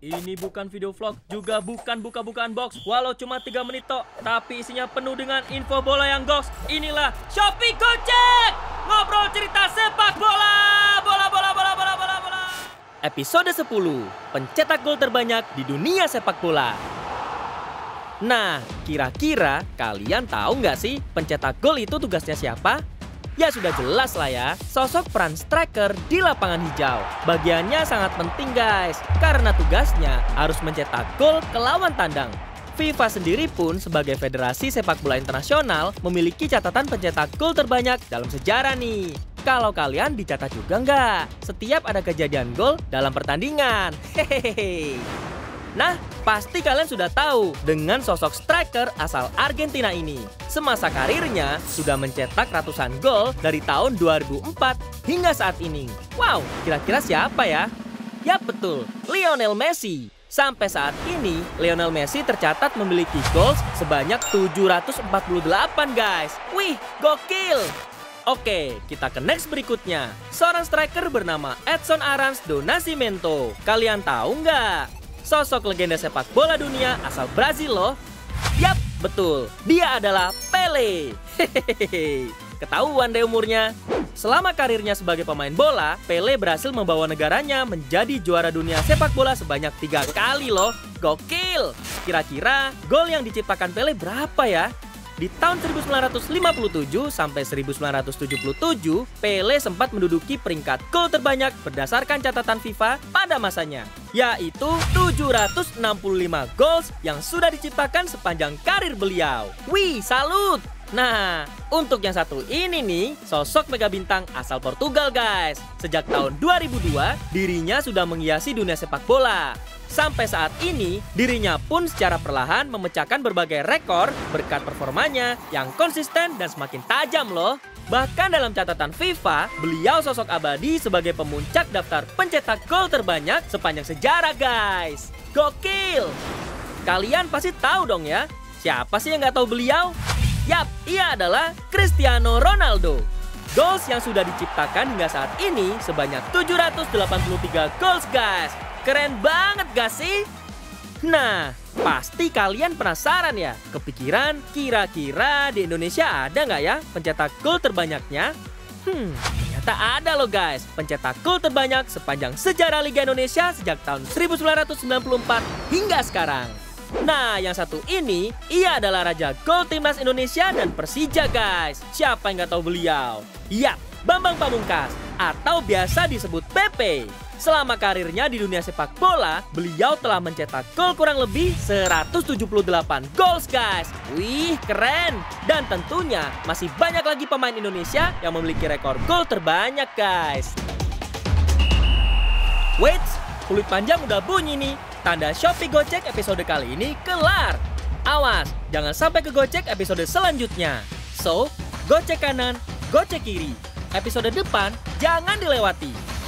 Ini bukan video vlog, juga bukan buka-bukaan box. Walau cuma 3 menit tok, tapi isinya penuh dengan info bola yang goks. Inilah Shopee Gojek! Ngobrol cerita sepak bola! Bola, bola, bola, bola, bola, bola! Episode 10, pencetak gol terbanyak di dunia sepak bola. Nah, kira-kira kalian tahu nggak sih pencetak gol itu tugasnya siapa? Ya sudah jelas lah ya, sosok peran striker di lapangan hijau. Bagiannya sangat penting guys, karena tugasnya harus mencetak gol ke lawan tandang. FIFA sendiri pun sebagai federasi sepak bola internasional memiliki catatan pencetak gol terbanyak dalam sejarah nih. Kalau kalian dicatat juga nggak? Setiap ada kejadian gol dalam pertandingan. Hehehe. Nah, pasti kalian sudah tahu dengan sosok striker asal Argentina ini. Semasa karirnya sudah mencetak ratusan gol dari tahun 2004 hingga saat ini. Wow, kira-kira siapa ya? Ya betul, Lionel Messi. Sampai saat ini, Lionel Messi tercatat memiliki gol sebanyak 748 guys. Wih, gokil! Oke, kita ke next berikutnya. Seorang striker bernama Edson Aranz do Nascimento. Kalian tahu nggak? Sosok legenda sepak bola dunia asal Brazil loh. Yap, betul. Dia adalah Pele. Hehehe. Ketahuan deh umurnya. Selama karirnya sebagai pemain bola, Pele berhasil membawa negaranya menjadi juara dunia sepak bola sebanyak tiga kali loh. Gokil! Kira-kira gol yang diciptakan Pele berapa ya? Di tahun 1957 sampai 1977, Pele sempat menduduki peringkat gol terbanyak berdasarkan catatan FIFA pada masanya, yaitu 765 gol yang sudah diciptakan sepanjang karir beliau. Wih, salut! Nah, untuk yang satu ini nih, sosok mega bintang asal Portugal guys. Sejak tahun 2002, dirinya sudah menghiasi dunia sepak bola. Sampai saat ini, dirinya pun secara perlahan memecahkan berbagai rekor berkat performanya yang konsisten dan semakin tajam loh. Bahkan dalam catatan FIFA, beliau sosok abadi sebagai pemuncak daftar pencetak gol terbanyak sepanjang sejarah guys. Gokil! Kalian pasti tahu dong ya, siapa sih yang nggak tahu beliau? Yap, ia adalah Cristiano Ronaldo. Goals yang sudah diciptakan hingga saat ini sebanyak 783 goals guys. Keren banget gak sih? Nah, pasti kalian penasaran ya? Kepikiran kira-kira di Indonesia ada nggak ya pencetak gol terbanyaknya? Hmm, ternyata ada loh guys. Pencetak gol terbanyak sepanjang sejarah Liga Indonesia sejak tahun 1994 hingga sekarang. Nah, yang satu ini, ia adalah Raja Gol Timnas Indonesia dan Persija guys. Siapa yang nggak tahu beliau? Yap, Bambang Pamungkas atau biasa disebut PP. Selama karirnya di dunia sepak bola, beliau telah mencetak gol kurang lebih 178 goals guys. Wih, keren. Dan tentunya masih banyak lagi pemain Indonesia yang memiliki rekor gol terbanyak guys. Wait, kulit panjang udah bunyi nih. Tanda Shopee Gojek episode kali ini kelar. Awas, jangan sampai ke Gojek episode selanjutnya. So, Gocek kanan, Gocek kiri. Episode depan jangan dilewati.